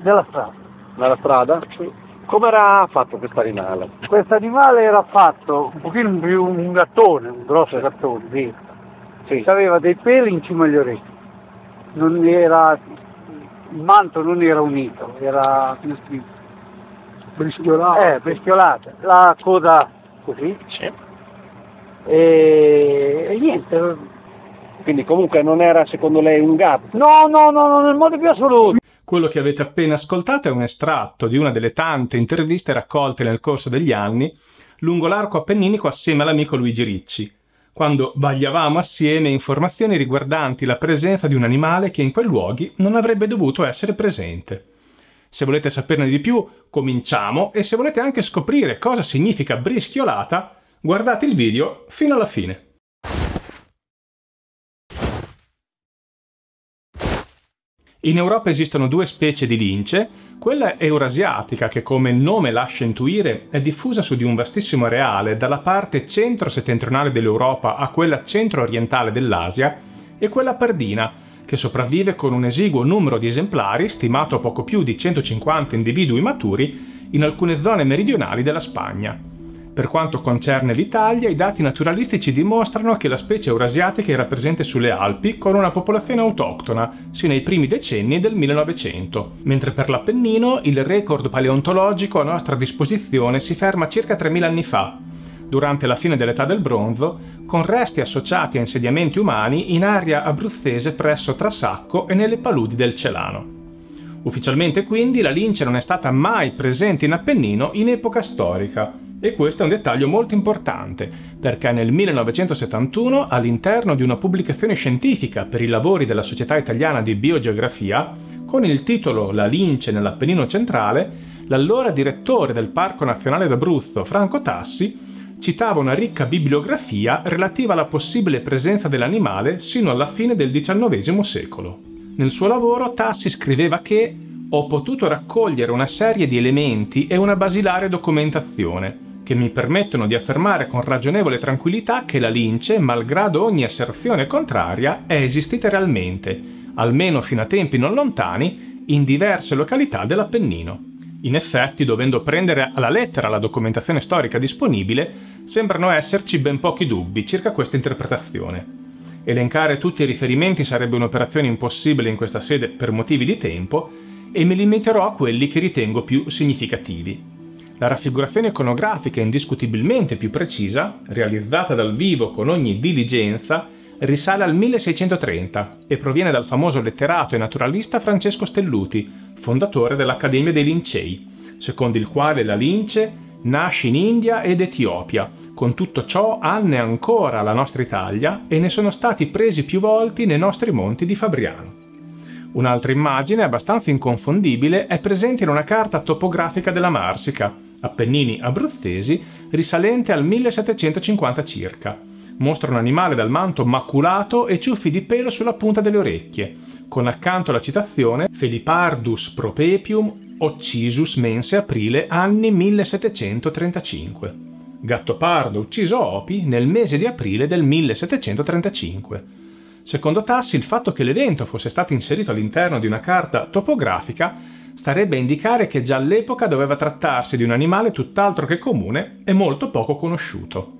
della strada. Nella strada? Come era fatto questo animale? Questo animale era fatto un pochino più un gattone, un grosso gattone, sì. Sì. Aveva dei peli in cima agli orecchi. Non era, il manto non era unito, era? Brischiolato. Eh, brischiolata. La coda così. Sì. E, e niente. Quindi comunque non era secondo lei un gatto? No, no, no, no, nel modo più assoluto. Quello che avete appena ascoltato è un estratto di una delle tante interviste raccolte nel corso degli anni lungo l'arco appenninico assieme all'amico Luigi Ricci, quando vagliavamo assieme informazioni riguardanti la presenza di un animale che in quei luoghi non avrebbe dovuto essere presente. Se volete saperne di più, cominciamo e se volete anche scoprire cosa significa brischiolata, guardate il video fino alla fine. In Europa esistono due specie di lince, quella eurasiatica che come il nome lascia intuire è diffusa su di un vastissimo areale dalla parte centro-settentrionale dell'Europa a quella centro-orientale dell'Asia e quella pardina che sopravvive con un esiguo numero di esemplari, stimato a poco più di 150 individui maturi, in alcune zone meridionali della Spagna. Per quanto concerne l'Italia, i dati naturalistici dimostrano che la specie eurasiatica era presente sulle Alpi con una popolazione autoctona sino ai primi decenni del 1900, mentre per l'Appennino il record paleontologico a nostra disposizione si ferma circa 3.000 anni fa, durante la fine dell'età del bronzo, con resti associati a insediamenti umani in area abruzzese presso Trasacco e nelle paludi del Celano. Ufficialmente quindi la lince non è stata mai presente in Appennino in epoca storica, e questo è un dettaglio molto importante, perché nel 1971, all'interno di una pubblicazione scientifica per i lavori della Società Italiana di Biogeografia, con il titolo La lince nell'Appennino centrale, l'allora direttore del Parco Nazionale d'Abruzzo, Franco Tassi, citava una ricca bibliografia relativa alla possibile presenza dell'animale sino alla fine del XIX secolo. Nel suo lavoro Tassi scriveva che ho potuto raccogliere una serie di elementi e una basilare documentazione, che mi permettono di affermare con ragionevole tranquillità che la lince, malgrado ogni asserzione contraria, è esistita realmente, almeno fino a tempi non lontani, in diverse località dell'Appennino. In effetti, dovendo prendere alla lettera la documentazione storica disponibile, sembrano esserci ben pochi dubbi circa questa interpretazione. Elencare tutti i riferimenti sarebbe un'operazione impossibile in questa sede per motivi di tempo e mi limiterò a quelli che ritengo più significativi. La raffigurazione iconografica indiscutibilmente più precisa, realizzata dal vivo con ogni diligenza, risale al 1630 e proviene dal famoso letterato e naturalista Francesco Stelluti, fondatore dell'Accademia dei Lincei, secondo il quale la lince nasce in India ed Etiopia, con tutto ciò hanno ancora la nostra Italia e ne sono stati presi più volte nei nostri monti di Fabriano. Un'altra immagine, abbastanza inconfondibile, è presente in una carta topografica della Marsica, Appennini abruzzesi, risalente al 1750 circa. Mostra un animale dal manto maculato e ciuffi di pelo sulla punta delle orecchie, con accanto la citazione Felipardus propepium occisus mense aprile anni 1735. Gattopardo ucciso Opi nel mese di aprile del 1735. Secondo Tassi il fatto che l'evento fosse stato inserito all'interno di una carta topografica starebbe a indicare che già all'epoca doveva trattarsi di un animale tutt'altro che comune e molto poco conosciuto.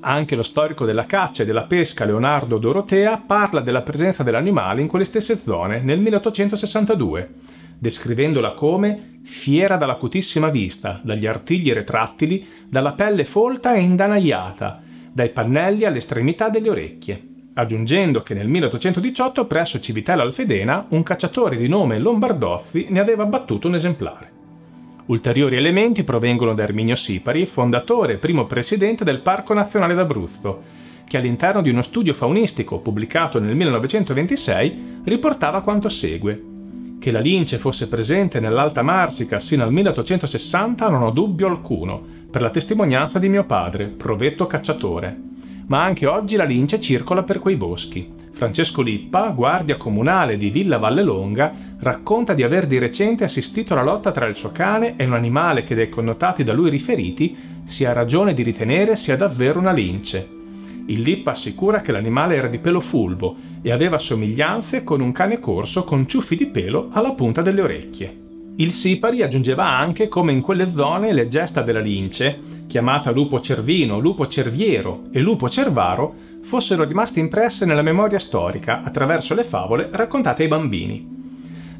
Anche lo storico della caccia e della pesca Leonardo Dorotea parla della presenza dell'animale in quelle stesse zone nel 1862, descrivendola come fiera dall'acutissima vista, dagli artigli retrattili, dalla pelle folta e indanaiata, dai pannelli all'estremità delle orecchie aggiungendo che nel 1818 presso Civitella Alfedena un cacciatore di nome Lombardozzi ne aveva abbattuto un esemplare. Ulteriori elementi provengono da Erminio Sipari, fondatore e primo presidente del Parco Nazionale d'Abruzzo, che all'interno di uno studio faunistico pubblicato nel 1926 riportava quanto segue. Che la lince fosse presente nell'Alta Marsica sino al 1860 non ho dubbio alcuno, per la testimonianza di mio padre, provetto cacciatore ma anche oggi la lince circola per quei boschi. Francesco Lippa, guardia comunale di Villa Vallelonga, racconta di aver di recente assistito alla lotta tra il suo cane e un animale che dai connotati da lui riferiti si ha ragione di ritenere sia davvero una lince. Il Lippa assicura che l'animale era di pelo fulvo e aveva somiglianze con un cane corso con ciuffi di pelo alla punta delle orecchie. Il Sipari aggiungeva anche come in quelle zone le gesta della lince, chiamata lupo cervino, lupo cerviero e lupo cervaro, fossero rimaste impresse nella memoria storica attraverso le favole raccontate ai bambini.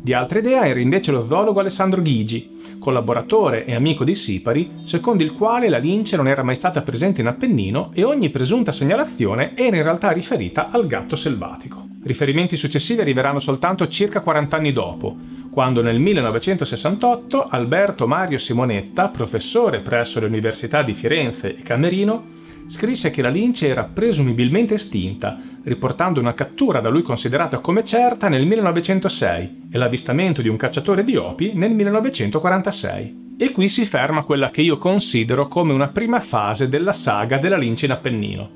Di altra idea era invece lo zoologo Alessandro Ghigi, collaboratore e amico di Sipari, secondo il quale la lince non era mai stata presente in Appennino e ogni presunta segnalazione era in realtà riferita al gatto selvatico. Riferimenti successivi arriveranno soltanto circa 40 anni dopo, quando nel 1968 Alberto Mario Simonetta, professore presso le università di Firenze e Camerino, scrisse che la lince era presumibilmente estinta, riportando una cattura da lui considerata come certa nel 1906 e l'avvistamento di un cacciatore di opi nel 1946. E qui si ferma quella che io considero come una prima fase della saga della lince in Appennino,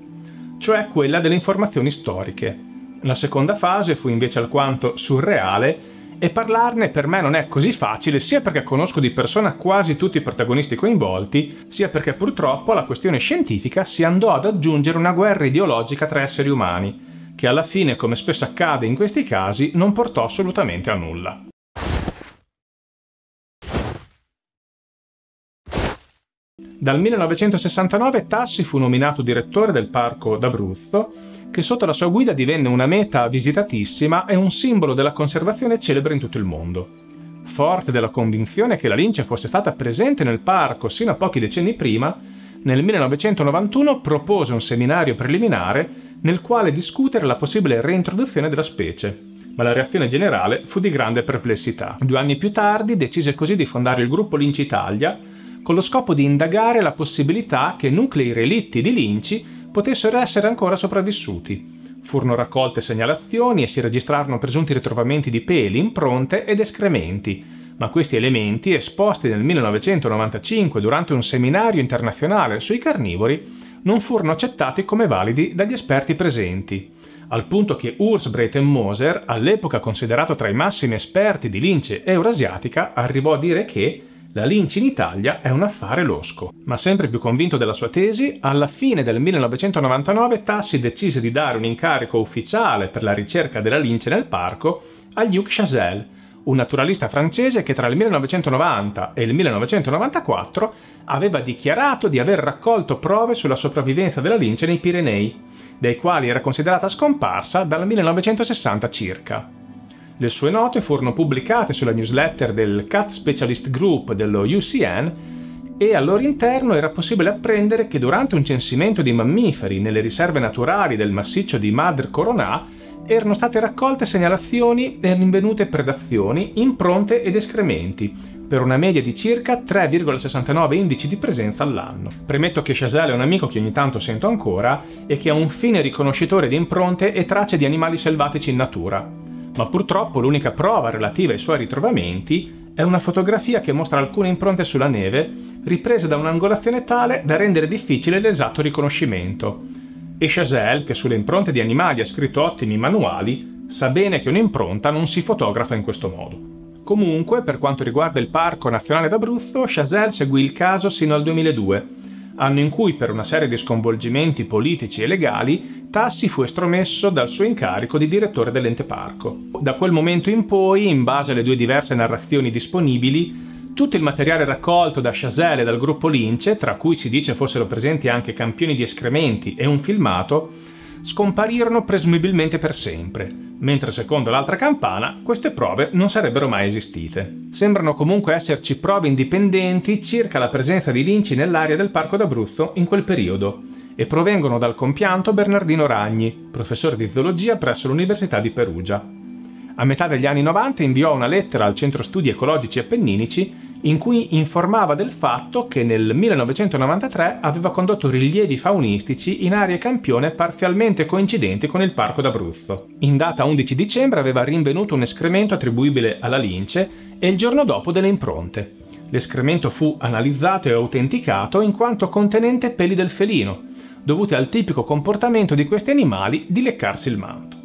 cioè quella delle informazioni storiche. La seconda fase fu invece alquanto surreale e parlarne per me non è così facile sia perché conosco di persona quasi tutti i protagonisti coinvolti, sia perché purtroppo alla questione scientifica si andò ad aggiungere una guerra ideologica tra esseri umani, che alla fine, come spesso accade in questi casi, non portò assolutamente a nulla. Dal 1969 Tassi fu nominato direttore del Parco d'Abruzzo che sotto la sua guida divenne una meta visitatissima e un simbolo della conservazione celebre in tutto il mondo. Forte della convinzione che la lince fosse stata presente nel parco sino a pochi decenni prima, nel 1991 propose un seminario preliminare nel quale discutere la possibile reintroduzione della specie, ma la reazione generale fu di grande perplessità. Due anni più tardi decise così di fondare il gruppo Lince Italia con lo scopo di indagare la possibilità che nuclei relitti di linci potessero essere ancora sopravvissuti. Furono raccolte segnalazioni e si registrarono presunti ritrovamenti di peli, impronte ed escrementi, ma questi elementi, esposti nel 1995 durante un seminario internazionale sui carnivori, non furono accettati come validi dagli esperti presenti, al punto che Urs Breitenmoser, all'epoca considerato tra i massimi esperti di lince eurasiatica, arrivò a dire che la lince in Italia è un affare losco. Ma sempre più convinto della sua tesi, alla fine del 1999 Tassi decise di dare un incarico ufficiale per la ricerca della lince nel parco a Luc Chazelle, un naturalista francese che tra il 1990 e il 1994 aveva dichiarato di aver raccolto prove sulla sopravvivenza della lince nei Pirenei, dai quali era considerata scomparsa dal 1960 circa. Le sue note furono pubblicate sulla newsletter del Cat Specialist Group dello UCN e al loro interno era possibile apprendere che durante un censimento di mammiferi nelle riserve naturali del massiccio di Madre Corona erano state raccolte segnalazioni e rinvenute predazioni, impronte ed escrementi, per una media di circa 3,69 indici di presenza all'anno. Premetto che Chazelle è un amico che ogni tanto sento ancora e che è un fine riconoscitore di impronte e tracce di animali selvatici in natura ma purtroppo l'unica prova relativa ai suoi ritrovamenti è una fotografia che mostra alcune impronte sulla neve riprese da un'angolazione tale da rendere difficile l'esatto riconoscimento. E Chazelle, che sulle impronte di animali ha scritto ottimi manuali, sa bene che un'impronta non si fotografa in questo modo. Comunque, per quanto riguarda il Parco Nazionale d'Abruzzo, Chazelle seguì il caso sino al 2002, anno in cui per una serie di sconvolgimenti politici e legali Tassi fu estromesso dal suo incarico di direttore dell'ente parco. Da quel momento in poi, in base alle due diverse narrazioni disponibili, tutto il materiale raccolto da Chazelle e dal gruppo Lince, tra cui si dice fossero presenti anche campioni di escrementi e un filmato, scomparirono presumibilmente per sempre, mentre secondo l'altra campana queste prove non sarebbero mai esistite. Sembrano comunque esserci prove indipendenti circa la presenza di linci nell'area del Parco d'Abruzzo in quel periodo, e provengono dal compianto Bernardino Ragni, professore di zoologia presso l'Università di Perugia. A metà degli anni 90 inviò una lettera al Centro Studi Ecologici Appenninici in cui informava del fatto che nel 1993 aveva condotto rilievi faunistici in aree campione parzialmente coincidenti con il Parco d'Abruzzo. In data 11 dicembre aveva rinvenuto un escremento attribuibile alla lince e il giorno dopo delle impronte. L'escremento fu analizzato e autenticato in quanto contenente peli del felino, dovute al tipico comportamento di questi animali di leccarsi il manto.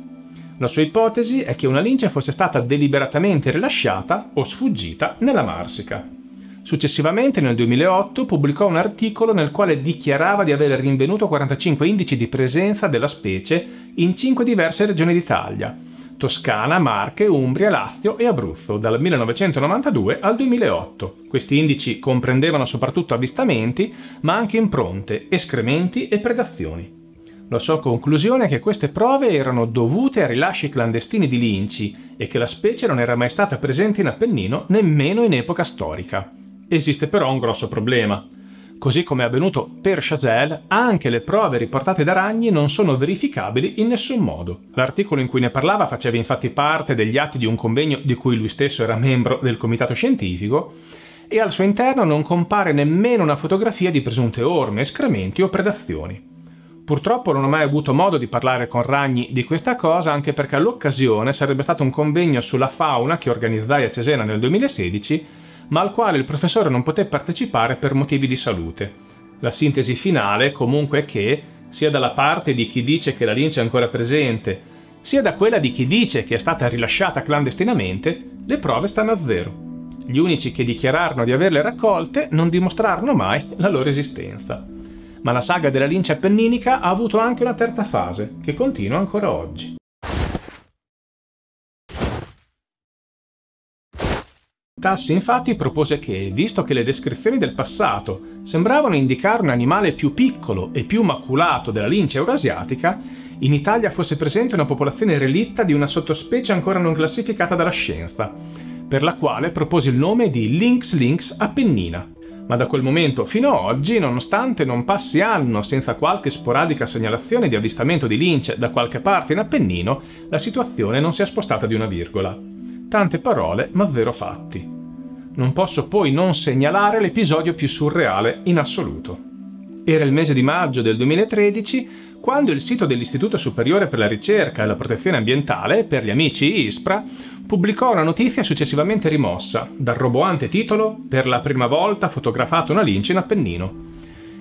La sua ipotesi è che una lince fosse stata deliberatamente rilasciata o sfuggita nella Marsica. Successivamente, nel 2008, pubblicò un articolo nel quale dichiarava di aver rinvenuto 45 indici di presenza della specie in 5 diverse regioni d'Italia, Toscana, Marche, Umbria, Lazio e Abruzzo dal 1992 al 2008. Questi indici comprendevano soprattutto avvistamenti, ma anche impronte, escrementi e predazioni. La sua conclusione è che queste prove erano dovute a rilasci clandestini di linci e che la specie non era mai stata presente in Appennino nemmeno in epoca storica. Esiste però un grosso problema. Così come è avvenuto per Chazelle, anche le prove riportate da Ragni non sono verificabili in nessun modo. L'articolo in cui ne parlava faceva infatti parte degli atti di un convegno di cui lui stesso era membro del comitato scientifico e al suo interno non compare nemmeno una fotografia di presunte orme, escrementi o predazioni. Purtroppo non ho mai avuto modo di parlare con Ragni di questa cosa anche perché all'occasione sarebbe stato un convegno sulla fauna che organizzai a Cesena nel 2016 ma al quale il professore non poté partecipare per motivi di salute. La sintesi finale comunque è che, sia dalla parte di chi dice che la lince è ancora presente, sia da quella di chi dice che è stata rilasciata clandestinamente, le prove stanno a zero. Gli unici che dichiararono di averle raccolte non dimostrarono mai la loro esistenza. Ma la saga della lince appenninica ha avuto anche una terza fase, che continua ancora oggi. Tassi infatti propose che, visto che le descrizioni del passato sembravano indicare un animale più piccolo e più maculato della lince eurasiatica, in Italia fosse presente una popolazione relitta di una sottospecie ancora non classificata dalla scienza, per la quale propose il nome di Lynx lynx appennina. Ma da quel momento fino ad oggi, nonostante non passi anno senza qualche sporadica segnalazione di avvistamento di lince da qualche parte in Appennino, la situazione non si è spostata di una virgola. Tante parole, ma zero fatti. Non posso poi non segnalare l'episodio più surreale in assoluto. Era il mese di maggio del 2013 quando il sito dell'Istituto Superiore per la Ricerca e la Protezione Ambientale, per gli amici ISPRA, pubblicò una notizia successivamente rimossa, dal roboante titolo Per la prima volta fotografato una lince in Appennino.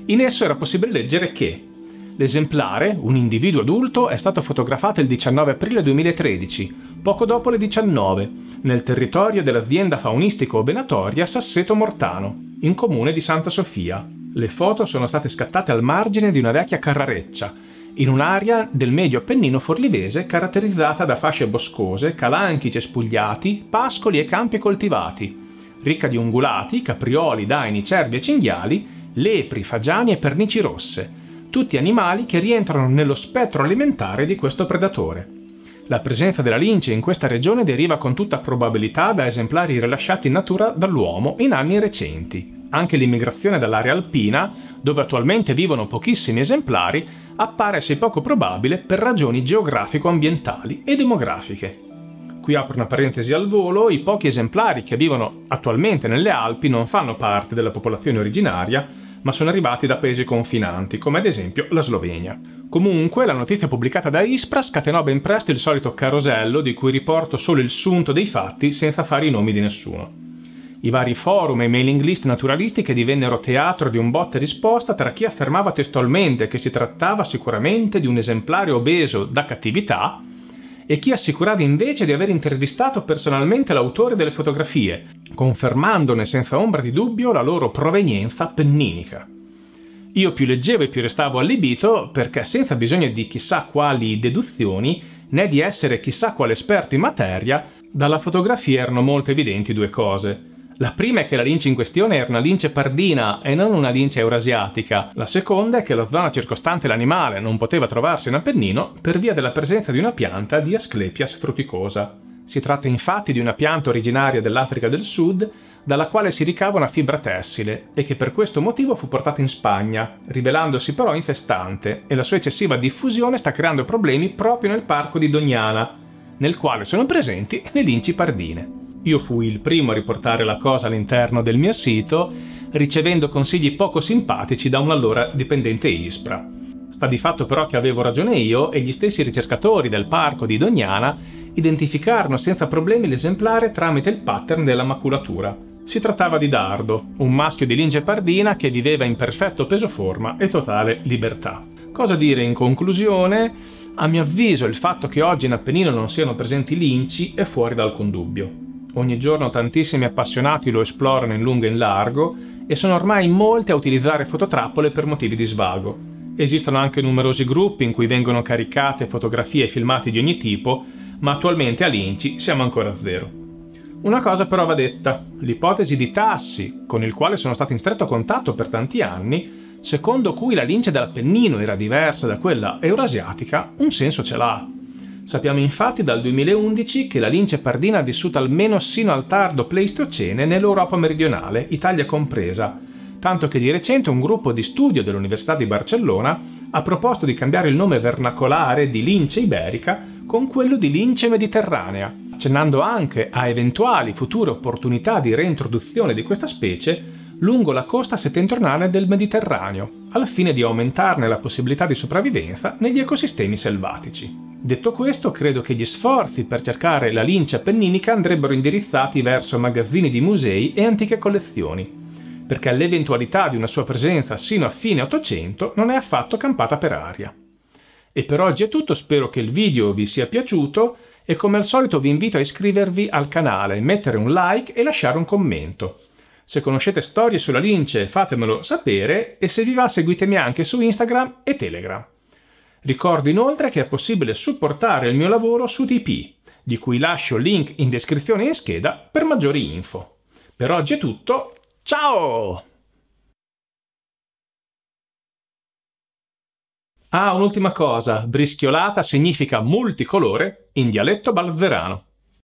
In esso era possibile leggere che L'esemplare, un individuo adulto, è stato fotografato il 19 aprile 2013, poco dopo le 19, nel territorio dell'azienda faunistico-obenatoria Sasseto Mortano, in comune di Santa Sofia. Le foto sono state scattate al margine di una vecchia carrareccia, in un'area del medio Appennino forlivese caratterizzata da fasce boscose, calanchi cespugliati, pascoli e campi coltivati, ricca di ungulati, caprioli, daini, cervi e cinghiali, lepri, fagiani e pernici rosse, tutti animali che rientrano nello spettro alimentare di questo predatore. La presenza della lince in questa regione deriva con tutta probabilità da esemplari rilasciati in natura dall'uomo in anni recenti. Anche l'immigrazione dall'area alpina, dove attualmente vivono pochissimi esemplari, appare assai poco probabile per ragioni geografico-ambientali e demografiche. Qui apro una parentesi al volo, i pochi esemplari che vivono attualmente nelle Alpi non fanno parte della popolazione originaria, ma sono arrivati da paesi confinanti, come ad esempio la Slovenia. Comunque, la notizia pubblicata da Ispra scatenò ben presto il solito carosello di cui riporto solo il sunto dei fatti senza fare i nomi di nessuno. I vari forum e mailing list naturalisti che divennero teatro di un botta e risposta tra chi affermava testualmente che si trattava sicuramente di un esemplare obeso da cattività e chi assicurava invece di aver intervistato personalmente l'autore delle fotografie, confermandone senza ombra di dubbio la loro provenienza penninica. Io più leggevo e più restavo allibito perché senza bisogno di chissà quali deduzioni né di essere chissà quale esperto in materia, dalla fotografia erano molto evidenti due cose. La prima è che la lince in questione era una lince pardina e non una lince eurasiatica. La seconda è che la zona circostante l'animale non poteva trovarsi in Appennino per via della presenza di una pianta di Asclepias fruticosa. Si tratta infatti di una pianta originaria dell'Africa del Sud dalla quale si ricava una fibra tessile e che per questo motivo fu portata in Spagna, rivelandosi però infestante e la sua eccessiva diffusione sta creando problemi proprio nel parco di Dognana, nel quale sono presenti le linci pardine. Io fui il primo a riportare la cosa all'interno del mio sito, ricevendo consigli poco simpatici da un allora dipendente ISPRA. Sta di fatto però che avevo ragione io e gli stessi ricercatori del parco di Dognana identificarono senza problemi l'esemplare tramite il pattern della maculatura. Si trattava di Dardo, un maschio di linge pardina che viveva in perfetto peso forma e totale libertà. Cosa dire in conclusione? A mio avviso il fatto che oggi in Appennino non siano presenti linci è fuori da alcun dubbio. Ogni giorno tantissimi appassionati lo esplorano in lungo e in largo e sono ormai molti a utilizzare fototrappole per motivi di svago. Esistono anche numerosi gruppi in cui vengono caricate fotografie e filmati di ogni tipo, ma attualmente a Linci siamo ancora a zero. Una cosa però va detta, l'ipotesi di Tassi, con il quale sono stato in stretto contatto per tanti anni, secondo cui la lince dell'Appennino era diversa da quella eurasiatica, un senso ce l'ha. Sappiamo infatti dal 2011 che la lince pardina ha vissuto almeno sino al tardo Pleistocene nell'Europa meridionale, Italia compresa, tanto che di recente un gruppo di studio dell'Università di Barcellona ha proposto di cambiare il nome vernacolare di lince iberica con quello di lince mediterranea, accennando anche a eventuali future opportunità di reintroduzione di questa specie lungo la costa settentrionale del Mediterraneo, al fine di aumentarne la possibilità di sopravvivenza negli ecosistemi selvatici. Detto questo, credo che gli sforzi per cercare la lince appenninica andrebbero indirizzati verso magazzini di musei e antiche collezioni, perché l'eventualità di una sua presenza sino a fine Ottocento non è affatto campata per aria. E per oggi è tutto, spero che il video vi sia piaciuto e come al solito vi invito a iscrivervi al canale, mettere un like e lasciare un commento. Se conoscete storie sulla lince fatemelo sapere e se vi va seguitemi anche su Instagram e Telegram. Ricordo inoltre che è possibile supportare il mio lavoro su TP, di cui lascio link in descrizione e in scheda per maggiori info. Per oggi è tutto, Ciao! Ah, un'ultima cosa, brischiolata significa multicolore in dialetto balzerano.